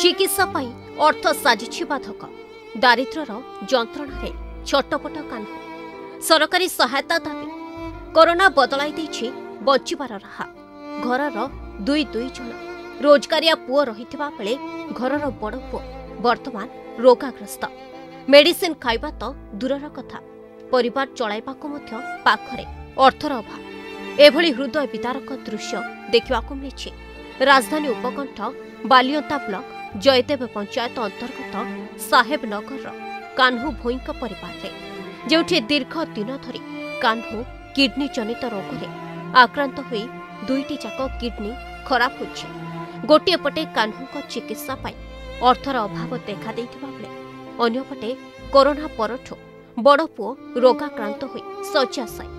ଚିକିତ୍ସା ପାଇଁ ଅର୍ଥ ସାଜିଛି ବାଧକ ଦାରିଦ୍ର୍ୟର ଯନ୍ତ୍ରଣାରେ ଛଟପଟ କାହ୍ନ ସରକାରୀ ସହାୟତା ଦାବି କରୋନା ବଦଳାଇ ଦେଇଛି ବଞ୍ଚିବାର ରାହା ଘରର ଦୁଇ ଦୁଇ ଜଣ ରୋଜଗାରିଆ ପୁଅ ରହିଥିବା ବେଳେ ଘରର ବଡ଼ ପୁଅ ବର୍ତ୍ତମାନ ରୋଗାଗ୍ରସ୍ତ ମେଡିସିନ ଖାଇବା ତ ଦୂରର କଥା ପରିବାର ଚଳାଇବାକୁ ମଧ୍ୟ ପାଖରେ ଅର୍ଥର ଅଭାବ ଏଭଳି ହୃଦୟ ବିଦାରକ ଦୃଶ୍ୟ ଦେଖିବାକୁ ମିଳିଛି ରାଜଧାନୀ ଉପକଣ୍ଠ ବାଲିଅନ୍ତା ବ୍ଲକ ଜୟଦେବ ପଞ୍ଚାୟତ ଅନ୍ତର୍ଗତ ସାହେବନଗରର କାହ୍ନୁ ଭୋଇଙ୍କ ପରିବାରରେ ଯେଉଁଠି ଦୀର୍ଘ ଦିନ ଧରି କାହ୍ନୁ କିଡ୍ନୀ ଜନିତ ରୋଗରେ ଆକ୍ରାନ୍ତ ହୋଇ ଦୁଇଟି ଯାକ କିଡ୍ନୀ ଖରାପ ହୋଇଛି ଗୋଟିଏ ପଟେ କାହ୍ନୁଙ୍କ ଚିକିତ୍ସା ପାଇଁ ଅର୍ଥର ଅଭାବ ଦେଖାଦେଇଥିବା ବେଳେ ଅନ୍ୟପଟେ କରୋନା ପରଠୁ ବଡ଼ ପୁଅ ରୋଗାକ୍ରାନ୍ତ ହୋଇ ଶଯ୍ୟାଶାୟୀ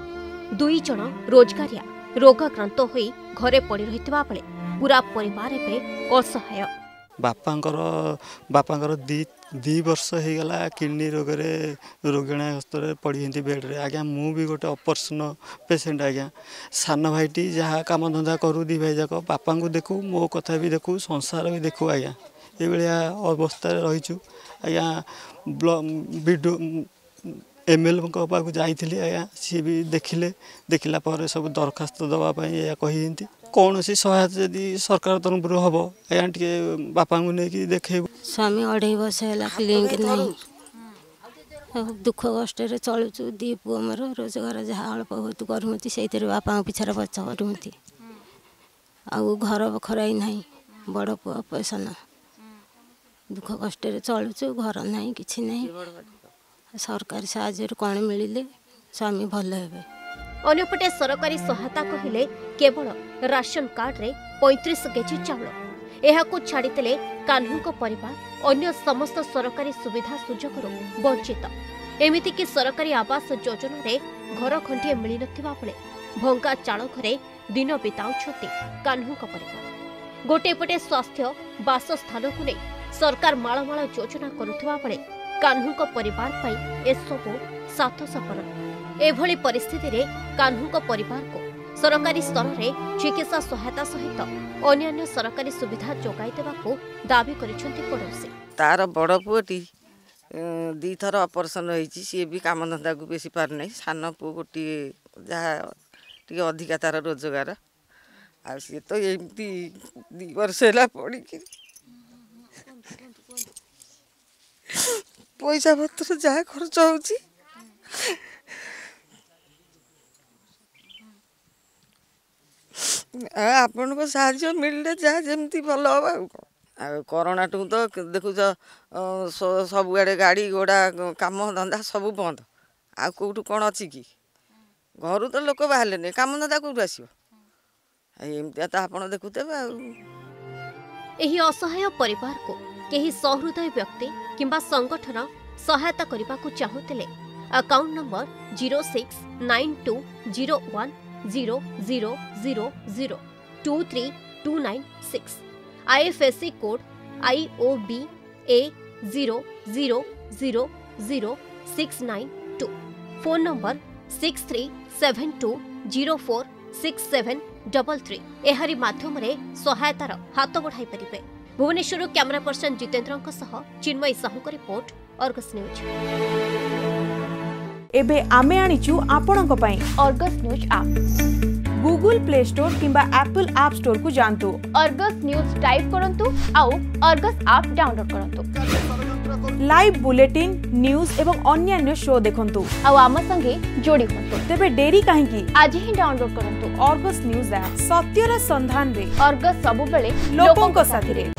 ଦୁଇ ଜଣ ରୋଜଗାରିଆ ରୋଗାକ୍ରାନ୍ତ ହୋଇ ଘରେ ପଡ଼ି ରହିଥିବା ବେଳେ ପୁରା ପରିବାର ଏବେ ଅସହାୟ ବାପାଙ୍କର ବାପାଙ୍କର ଦୁଇ ଦୁଇ ବର୍ଷ ହେଇଗଲା କିଡ଼ନୀ ରୋଗରେ ରୋଗିଣା ହସ୍ତରେ ପଡ଼ିଛନ୍ତି ବେଡ଼୍ରେ ଆଜ୍ଞା ମୁଁ ବି ଗୋଟେ ଅପରେସନ୍ ପେସେଣ୍ଟ ଆଜ୍ଞା ସାନ ଭାଇଟି ଯାହା କାମଧନ୍ଦା କରୁ ଦୁଇ ଭାଇ ଯାକ ବାପାଙ୍କୁ ଦେଖୁ ମୋ କଥା ବି ଦେଖୁ ସଂସାର ବି ଦେଖୁ ଆଜ୍ଞା ଏଇଭଳିଆ ଅବସ୍ଥାରେ ରହିଛୁ ଆଜ୍ଞା ବିଡ଼ିଓ ଏମ୍ ଏଲ୍ ଏଙ୍କ ପାଖକୁ ଯାଇଥିଲି ଆଜ୍ଞା ସିଏ ବି ଦେଖିଲେ ଦେଖିଲା ପରେ ସବୁ ଦରଖାସ୍ତ ଦେବା ପାଇଁ ଏହା କହିଛନ୍ତି କୌଣସି ସହାୟତା ଯଦି ସରକାର ତରଫରୁ ହେବ ଆଜ୍ଞା ଟିକେ ବାପାଙ୍କୁ ନେଇକି ଦେଖେଇବୁ ସ୍ୱାମୀ ଅଢ଼େଇ ବର୍ଷ ହେଲା କ୍ଲିନିକ୍ ନାହିଁ ଦୁଃଖ କଷ୍ଟରେ ଚଳୁଛୁ ଦି ପୁଅ ମୋର ରୋଜଗାର ଯାହା ଅଳ୍ପ ବହୁତ କରୁଛନ୍ତି ସେଇଥିରେ ବାପାଙ୍କ ପିଛାରେ ପଛ କରୁଛନ୍ତି ଆଉ ଘର ଖରାଇ ନାହିଁ ବଡ଼ ପୁଅ ପଇସା ନା ଦୁଃଖ କଷ୍ଟରେ ଚଳୁଛୁ ଘର ନାହିଁ କିଛି ନାହିଁ ସରକାରୀ ସାହାଯ୍ୟରୁ କ'ଣ ମିଳିଲେ ସ୍ୱାମୀ ଭଲ ହେବେ ଅନ୍ୟପଟେ ସରକାରୀ ସହାୟତା କହିଲେ କେବଳ ରାସନ କାର୍ଡରେ ପଇଁତିରିଶ କେଜି ଚାଉଳ ଏହାକୁ ଛାଡ଼ିଦେଲେ କାହ୍ନୁଙ୍କ ପରିବାର ଅନ୍ୟ ସମସ୍ତ ସରକାରୀ ସୁବିଧା ସୁଯୋଗରୁ ବଞ୍ଚିତ ଏମିତିକି ସରକାରୀ ଆବାସ ଯୋଜନାରେ ଘର ଖଣ୍ଡିଏ ମିଳିନଥିବା ବେଳେ ଭଙ୍ଗା ଚାଳ ଘରେ ଦିନ ବିତାଉଛନ୍ତି କାହ୍ନୁଙ୍କ ପରିବାର ଗୋଟିଏ ପଟେ ସ୍ୱାସ୍ଥ୍ୟ ବାସସ୍ଥାନକୁ ନେଇ ସରକାର ମାଳମାଳ ଯୋଜନା କରୁଥିବା ବେଳେ କାହ୍ନୁଙ୍କ ପରିବାର ପାଇଁ ଏସବୁ ସାତସଫର ଏଭଳି ପରିସ୍ଥିତିରେ କାହ୍ନୁଙ୍କ ପରିବାରକୁ ସରକାରୀ ସ୍ତରରେ ଚିକିତ୍ସା ସହାୟତା ସହିତ ଅନ୍ୟାନ୍ୟ ସରକାରୀ ସୁବିଧା ଯୋଗାଇ ଦେବାକୁ ଦାବି କରିଛନ୍ତି ପଡ଼ୋଶୀ ତାର ବଡ଼ ପୁଅଟି ଦୁଇଥର ଅପରେସନ୍ ହୋଇଛି ସିଏ ବି କାମଧନ୍ଦାକୁ ବେଶୀ ପାରୁନାହିଁ ସାନ ପୁଅ ଗୋଟିଏ ଯାହା ଟିକେ ଅଧିକା ତା'ର ରୋଜଗାର ଆଉ ସିଏ ତ ଏମିତି ଦୁଇ ବର୍ଷ ହେଲା ପଡ଼ିକି ପଇସା ପତ୍ର ଯାହା ଖର୍ଚ୍ଚ ହେଉଛି ଆଉ ଆପଣଙ୍କ ସାହାଯ୍ୟ ମିଳିଲେ ଯାହା ଯେମିତି ଭଲ ହେବ ଆଉ କ'ଣ ଆଉ କରୋନାଠୁ ତ ଦେଖୁଛ ସବୁଆଡ଼େ ଗାଡ଼ି ଘୋଡ଼ା କାମ ଧନ୍ଦା ସବୁ ବନ୍ଦ ଆଉ କେଉଁଠୁ କ'ଣ ଅଛି କି ଘରୁ ତ ଲୋକ ବାହାରିଲେନି କାମ ଧନ୍ଦା କେଉଁଠୁ ଆସିବ ଏମିତିଆ ତ ଆପଣ ଦେଖୁଥିବେ ଆଉ ଏହି ଅସହାୟ ପରିବାରକୁ केही ସହୃଦୟ ବ୍ୟକ୍ତି କିମ୍ବା ସଂଗଠନ ସହାୟତା କରିବାକୁ ଚାହୁଁଥିଲେ account number zero six nine two zero one zero zero zero zero two three two nine six IFSC code I O B A zero zero zero zero six nine two phone number six three seven two zero four six seven double three ଏହାରି ମାଧ୍ୟମରେ ସହାୟତାର ହାତ ବଢ଼ାଇ ପାରିବେ Bhubaneswar camera person Jitendra Chinmayi Sahu report Argus news এবে আমি আনিছু আপনার Argus news app Google play store কিংবা আপল আপ স্টোর কু যাতু অর্গস নিউজ টাইপ করন্তু আউ অর্গস আপ ডাউনলোড করন্তু লাইভ বুলেটিন নিউজ এবং অন্যান্য শো দেখন্তু আউ আমার সঙ্গে জোড়ি হন্তু তেবে ডেরি কাহিকি আজি হি ডাউনলোড করন্তু অর্গস নিউজ আপ সত্যর সন্ধান রে অর্গস সবুবেলে লোকଙ୍କ সাথিরে